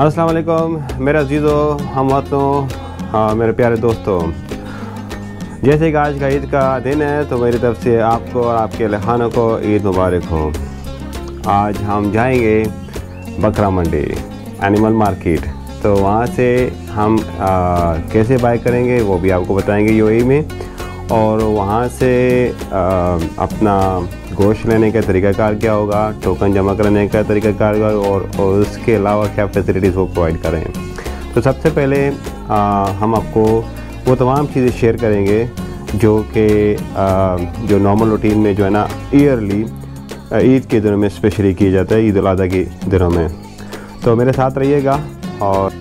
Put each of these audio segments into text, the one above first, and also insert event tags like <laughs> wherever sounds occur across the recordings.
अस्सलाम मेरे अजीज़ों हम वतनों हाँ मेरे प्यारे दोस्तों। जैसे कि आज का ईद का दिन है तो मेरी तरफ़ से आपको और आपके लहानों को ईद मुबारक हो। आज हम जाएँगे बकरा मंडी एनिमल मार्केट। तो वहाँ से हम आ, कैसे बाय करेंगे वो भी आपको बताएँगे यूएई में। और वहाँ से अपना गोश्त लेने का तरीक़ाकार क्या होगा? टोकन जमा करने का तरीक़ाकार होगा और, और उसके अलावा क्या फैसिलिटीज़ वो प्रोवाइड करें तो सबसे पहले आ, हम आपको वो तमाम चीज़ें शेयर करेंगे जो कि जो नॉर्मल रूटीन में जो है ना ईयरली ईद के दिनों में स्पेशली किया जाता है ईद उल के दिनों में। तो मेरे साथ रहिएगा और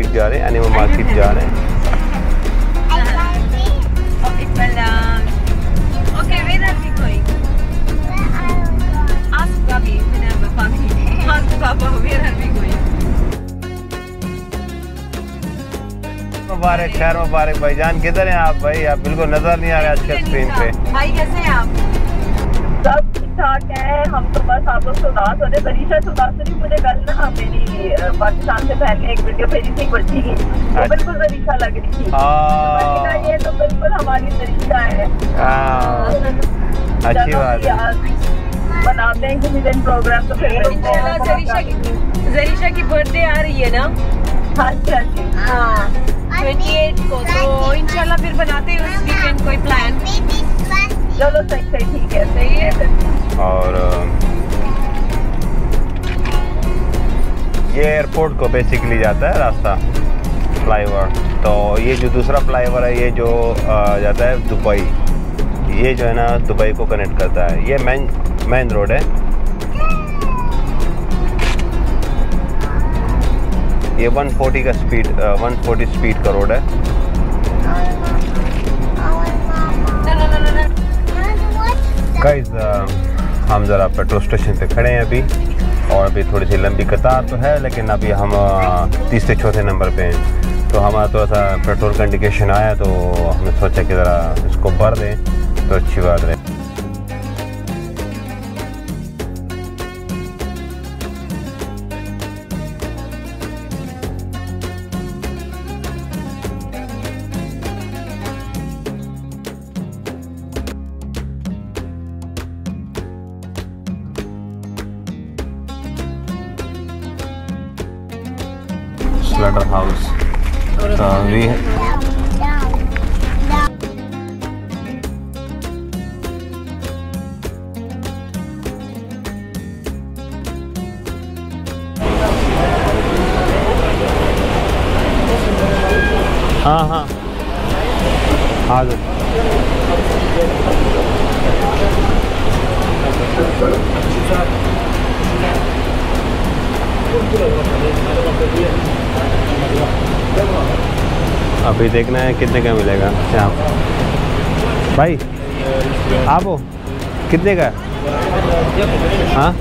मार्केट जा रहे हैं एनिमल मार्केट जा रहे हैं? मुबारक खैर मुबारक भाईजान किधर हैं आप भाई? आप बिल्कुल नज़र नहीं आ रहे आज के स्क्रीन पे। भाई कैसे हैं आप? सब ठीक है हम तो बस आप लोग से उदास हो रहे से उदास नहीं मुझे कल ना मेरी पाकिस्तान से पहले एक वीडियो भेजी थी बच्ची की वो अच्छा। बिल्कुल लग रही थी। हाँ। ये तो बिल्कुल हमारी है। हाँ, अच्छी बात है। बनाते हैं किसी दिन प्रोग्राम तो फिर हैं। जरीशा की जरीशा की बर्थडे आ रही है ना? हाँ जी हाँ जी। हाँ। ट्वेंटी एट को तो इंशाल्लाह फिर बनाते हैं उस वीकेंड कोई प्लान चलो सही सही ठीक है सही है और ये एयरपोर्ट को बेसिकली जाता है रास्ता फ्लाईओवर तो ये जो दूसरा फ्लाईओवर है, ये जो जाता है दुबई. ये जो है ना, दुबई को कनेक्ट करता है. ये मेन मेन रोड है. ये 140 का स्पीड 140 स्पीड का रोड है. गाइस हम ज़रा पेट्रोल स्टेशन पे खड़े हैं अभी। और अभी थोड़ी सी लंबी कतार तो है, लेकिन अभी हम तीसरे चौथे नंबर पे हैं। तो हमारा थोड़ा सा पेट्रोल का इंडिकेशन आया तो हमने सोचा कि ज़रा इसको भर दें तो अच्छी बात रहे। स्लटर हाउस तो अभी हाँ हाँ आ जाओ अभी देखना है कितने का मिलेगा। यहाँ भाई आप हो? कितने का हाँ?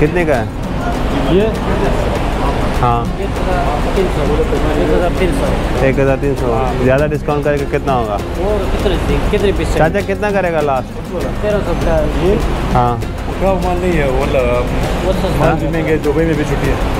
कितने का है? ये? हाँ। एक हज़ार तीन सौ। ज़्यादा डिस्काउंट करके कितना होगा? कितने कितने चाचा कितना करेगा लास्ट तेरह सौ का। हाँ। क्या माल नहीं है वो वो भी दुबई में भी छुट्टी है।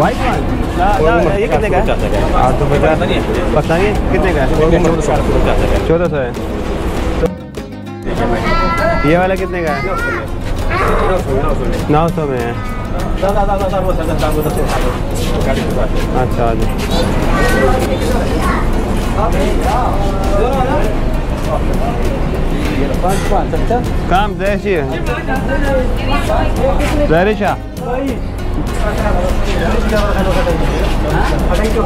one ये कितने का आठ सौ पचास पता नहीं कितने का चौदह सौ है। ये वाला कितने का है नौ सौ में है अच्छा पाँच पाँच अच्छा काम जैसी जहरिशा तो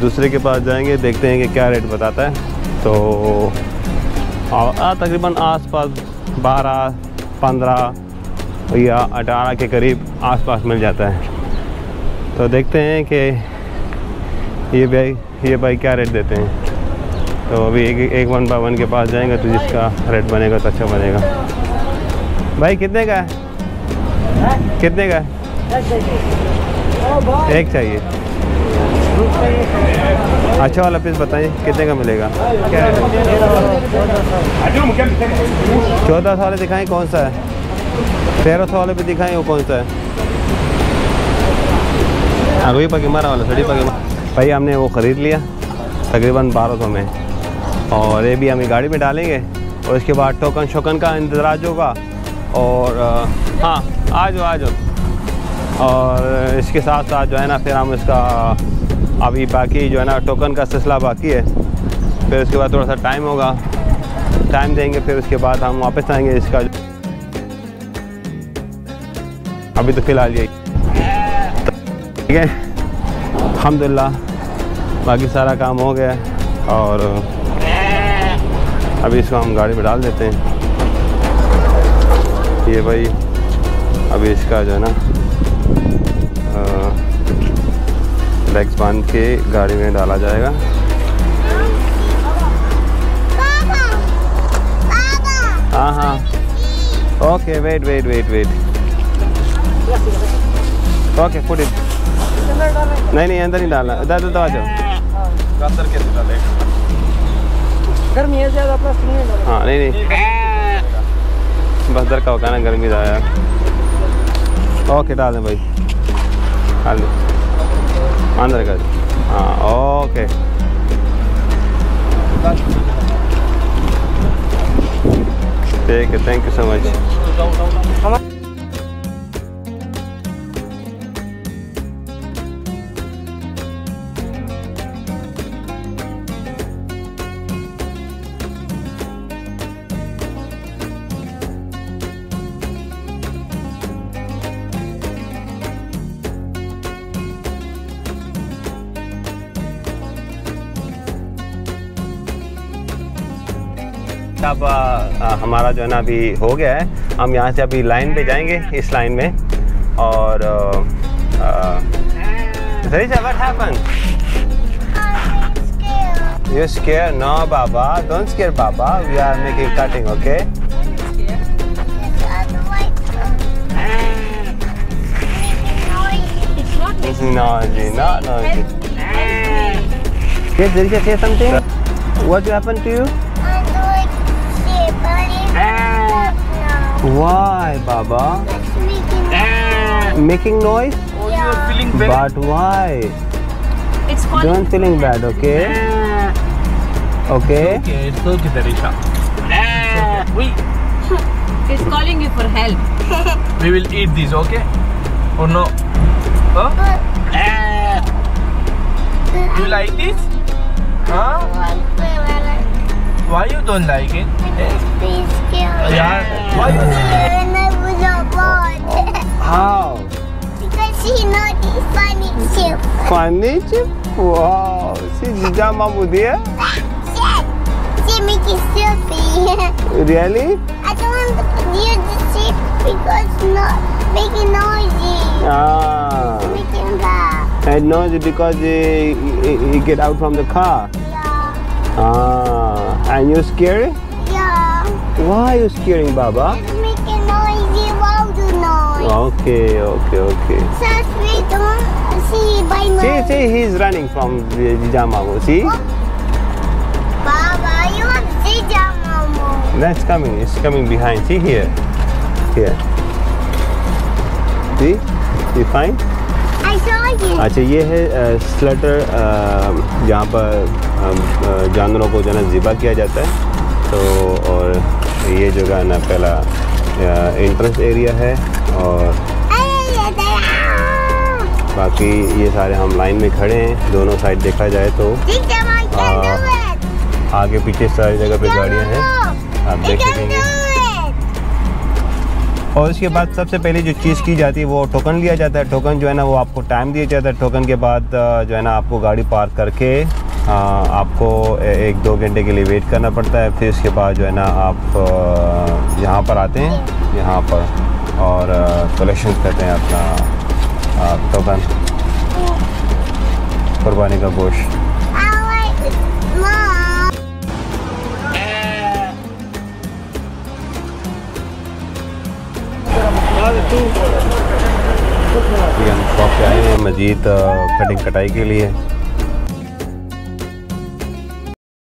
दूसरे के पास जाएँगे देखते हैं कि क्या रेट बताता है। तो तकरीबन आसपास बारह पंद्रह या अठारह के करीब आसपास मिल जाता है। तो देखते हैं कि ये भाई ये भाई क्या रेट देते हैं। तो अभी एक एक वन बाय वन के पास जाएँगे तो जिसका रेट बनेगा तो अच्छा बनेगा। भाई कितने का है? कितने का है? एक चाहिए। अच्छा वाला पीस बताइए, कितने का मिलेगा? चौदह सौ वाले दिखाएँ कौन सा है? तेरह सौ वाले भी दिखाएँ वो कौन सा है? अगवी पकीमारा वाला सड़ी पकीमा भाई, हमने वो ख़रीद लिया, तकरीबन बारह सौ में। और ये भी हम गाड़ी में डालेंगे, और इसके बाद टोकन शोकन का इंतजाज होगा। और हाँ आ जाओ आ जाओ। और इसके साथ साथ जो है ना, फिर हम इसका अभी बाकी जो है ना टोकन का सिलसिला बाकी है। फिर उसके बाद थोड़ा सा टाइम होगा। टाइम देंगे, फिर उसके बाद हम वापस आएँगे इसका। अभी तो फ़िलहाल यही। ठीक है? अल्हम्दुलिल्लाह। बाकी सारा काम हो गया और अभी इसको हम गाड़ी में डाल देते हैं। ये भाई, अभी इसका जो है ना बैग्स बाँध के गाड़ी में डाला जाएगा हाँ हाँ okay wait wait wait wait okay put it नहीं नहीं अंदर नहीं डालना इधर तो आ जाओ अंदर कैसे डालेगा गर्मी है ज़्यादा प्लस नहीं है हाँ नहीं नहीं। बस दर का होगा ना गर्मी यार ओके डाल दें भाई। डाल दें। अंदर का हाँ ओके। ठीक है थैंक यू सो मच अब हमारा जो है ना अभी हो गया है हम यहाँ से अभी लाइन पे जाएँगे इस लाइन में और सही से what happened? You scared? No, Baba. Don't scare Baba. We are making cutting, okay? It's not like Noisy, not noisy. Yes, say something. What happened to you? Why, Baba? Making noise? Yeah. Oh, but why? it's calling. Don't feeling bad, okay? Okay? Okay, it's okay, Darisha. We It's <laughs> calling you for help. we will eat this, okay? Or no? Huh? <laughs> You like this? Huh? Why you don't like it? Yeah. Why you <laughs> How? Because she know this funny too. Funny chip? Wow. See, Jija Mamu dear? Shit! She make it stupid. <laughs> Really? I don't want to use the sheep because not making noisy. Ah. Making that. And noisy because he, he, he get out from the car. Yeah. Ah. And you scary? Yeah. Why are you scaring Baba? It's making boy. Okay, okay, okay. Since we don't see by See, my see, he's running from the Jamamu. See, oh. Baba, you want to see Jamamu? that's coming. It's coming behind. See here, here. See, you find? अच्छा ये है slaughter जहाँ पर जानवरों को जो है ना ज़िबा किया जाता है तो और ये जो है ना पहला इंट्रेंस एरिया है और बाकी ये सारे हम लाइन में खड़े हैं दोनों साइड देखा जाए तो it. आगे पीछे सारी जगह पे गाड़ियाँ हैं आप देख सकेंगे. और उसके बाद सबसे पहले जो चीज़ की जाती है वो टोकन लिया जाता है। टोकन जो है ना वो आपको टाइम दिया जाता है। टोकन के बाद जो है ना आपको गाड़ी पार्क करके आपको एक दो घंटे के लिए वेट करना पड़ता है। फिर उसके बाद जो है ना आप यहाँ पर आते हैं। यहाँ पर और कलेक्शन करते हैं अपना टोकन कुर्बानी का गोश्त। हम शॉप पे आए हैं मजीद कटिंग कटाई के लिए।